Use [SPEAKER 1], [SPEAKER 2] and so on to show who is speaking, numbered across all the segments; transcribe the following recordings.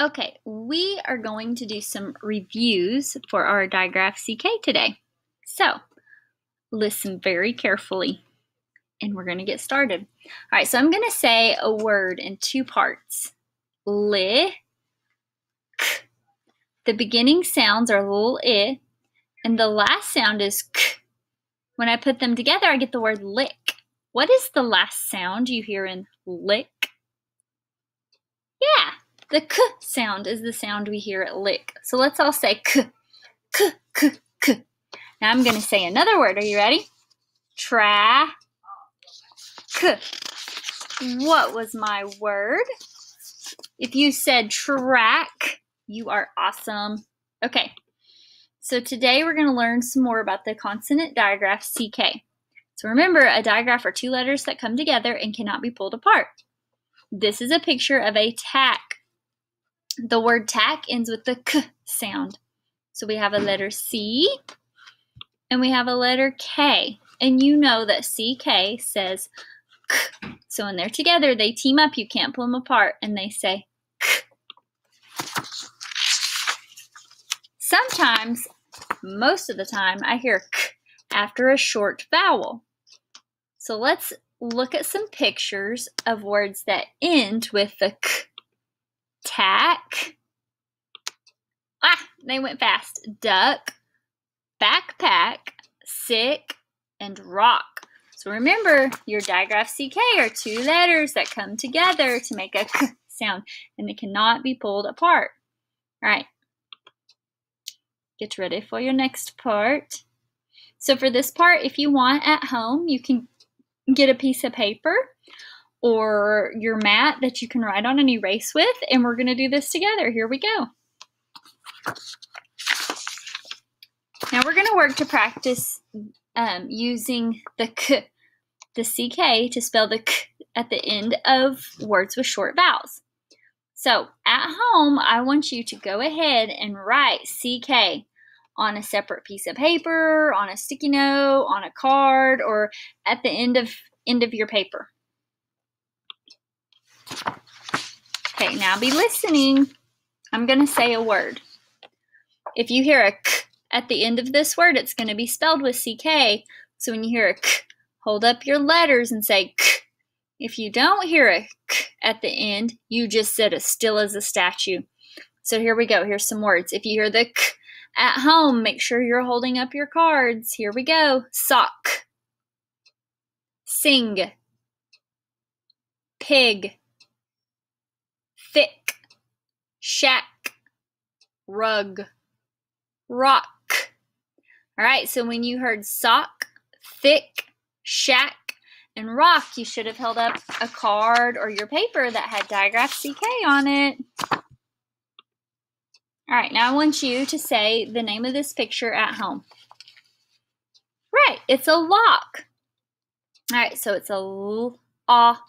[SPEAKER 1] Okay, we are going to do some reviews for our digraph CK today. So, listen very carefully and we're going to get started. All right, so I'm going to say a word in two parts. Li, k. The beginning sounds are little i, and the last sound is k. When I put them together, I get the word lick. What is the last sound you hear in lick? The k sound is the sound we hear at lick. So let's all say k, k, k, k. Now I'm going to say another word. Are you ready? Tra, k. What was my word? If you said track, you are awesome. Okay, so today we're going to learn some more about the consonant digraph CK. So remember, a digraph are two letters that come together and cannot be pulled apart. This is a picture of a tack the word tack ends with the k sound. So we have a letter C and we have a letter K. And you know that CK says k. So when they're together, they team up. You can't pull them apart. And they say k. Sometimes, most of the time, I hear k after a short vowel. So let's look at some pictures of words that end with the k tack. Ah, they went fast. Duck, backpack, sick, and rock. So remember, your digraph CK are two letters that come together to make a k sound, and they cannot be pulled apart. All right. Get ready for your next part. So for this part, if you want at home, you can get a piece of paper or your mat that you can ride on and erase with, and we're going to do this together. Here we go. Now we're going to work to practice um, using the k, the ck to spell the k at the end of words with short vowels. So at home, I want you to go ahead and write ck on a separate piece of paper, on a sticky note, on a card, or at the end of end of your paper. Okay, now be listening. I'm going to say a word. If you hear a k at the end of this word, it's going to be spelled with ck. So when you hear a k, hold up your letters and say k. If you don't hear a k at the end, you just sit as still as a statue. So here we go. Here's some words. If you hear the k at home, make sure you're holding up your cards. Here we go. Sock. Sing. Pig thick, shack, rug, rock. All right, so when you heard sock, thick, shack, and rock, you should have held up a card or your paper that had digraph CK on it. All right, now I want you to say the name of this picture at home. Right, it's a lock. All right, so it's a lock.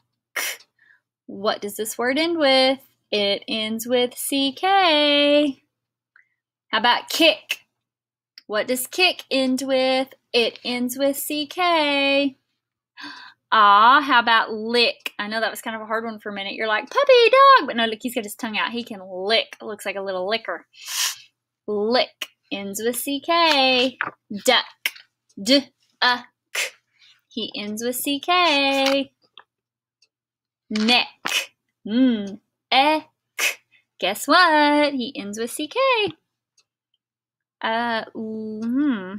[SPEAKER 1] What does this word end with? It ends with CK. How about kick? What does kick end with? It ends with CK. Ah, how about lick? I know that was kind of a hard one for a minute. You're like, puppy, dog. But no, look, he's got his tongue out. He can lick. Looks like a little licker. Lick ends with CK. Duck. D, a, k. He ends with CK. Neck. Mmm ek. Guess what? He ends with ck. Uh, hmm.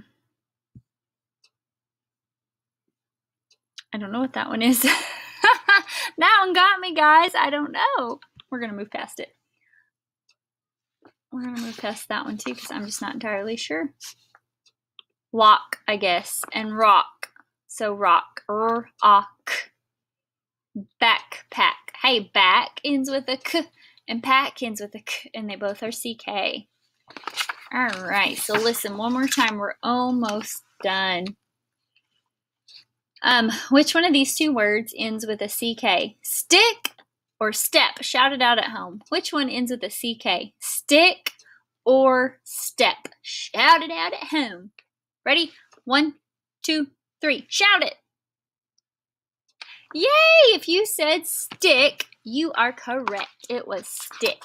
[SPEAKER 1] I don't know what that one is. that one got me, guys. I don't know. We're going to move past it. We're going to move past that one too because I'm just not entirely sure. Lock, I guess, and rock. So rock, r, ok. Backpack. Hey, back ends with a k, and pack ends with a k, and they both are ck. All right, so listen one more time. We're almost done. Um, which one of these two words ends with a ck? Stick or step? Shout it out at home. Which one ends with a ck? Stick or step? Shout it out at home. Ready? One, two, three. Shout it. Yay! If you said stick, You are correct. It was stick.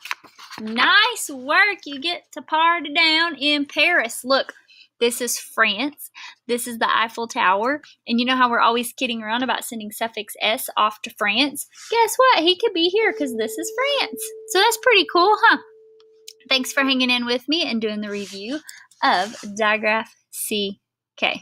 [SPEAKER 1] Nice work. You get to party down in Paris. Look, this is France. This is the Eiffel Tower. And you know how we're always kidding around about sending suffix S off to France? Guess what? He could be here because this is France. So that's pretty cool, huh? Thanks for hanging in with me and doing the review of Digraph CK.